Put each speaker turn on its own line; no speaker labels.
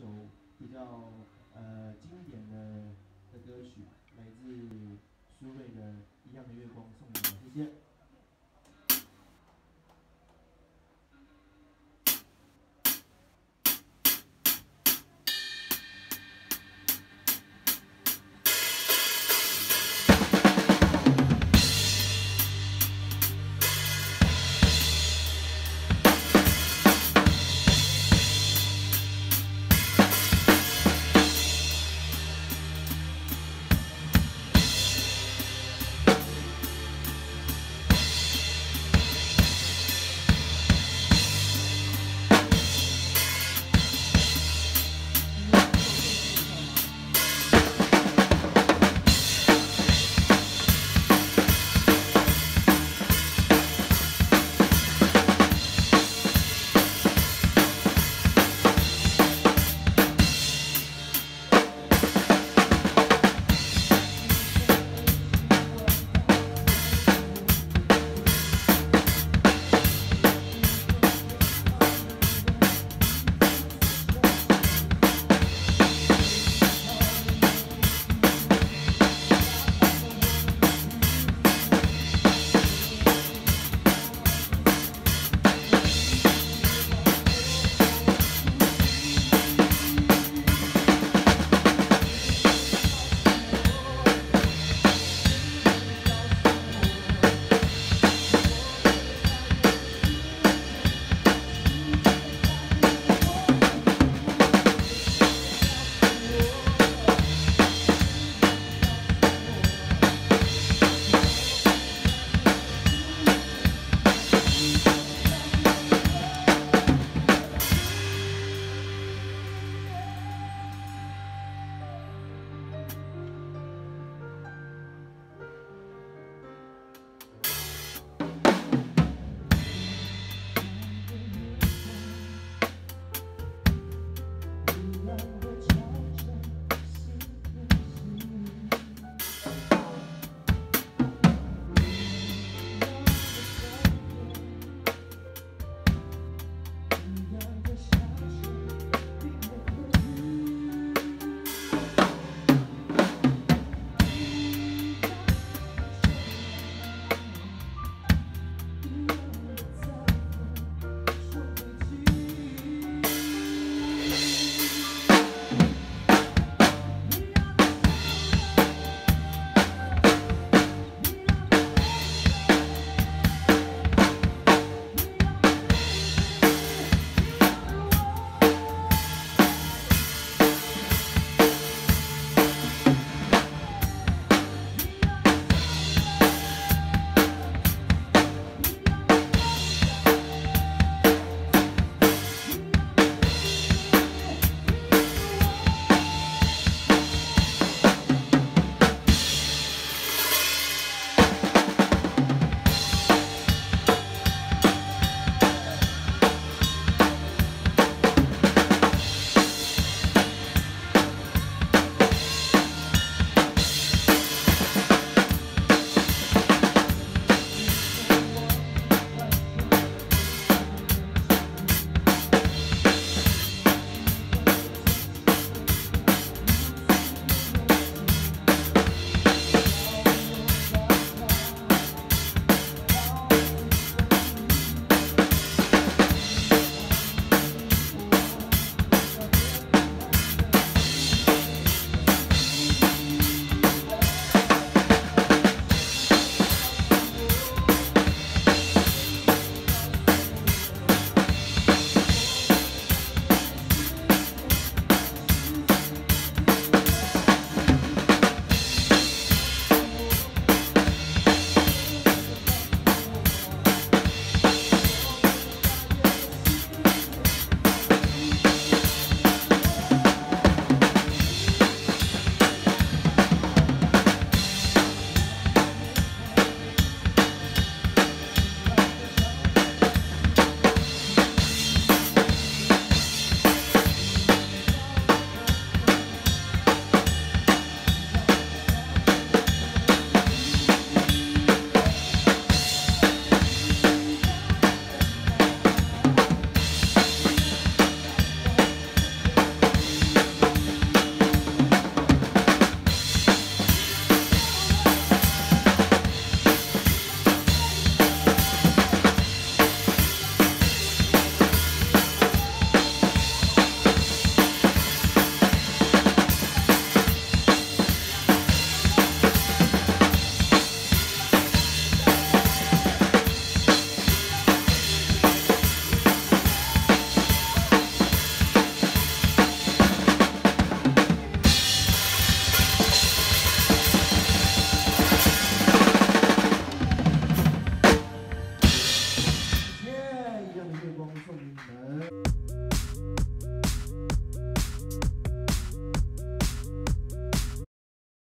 首比较呃经典的的歌曲，来自苏芮的《一样的月光》，送给你们，谢谢。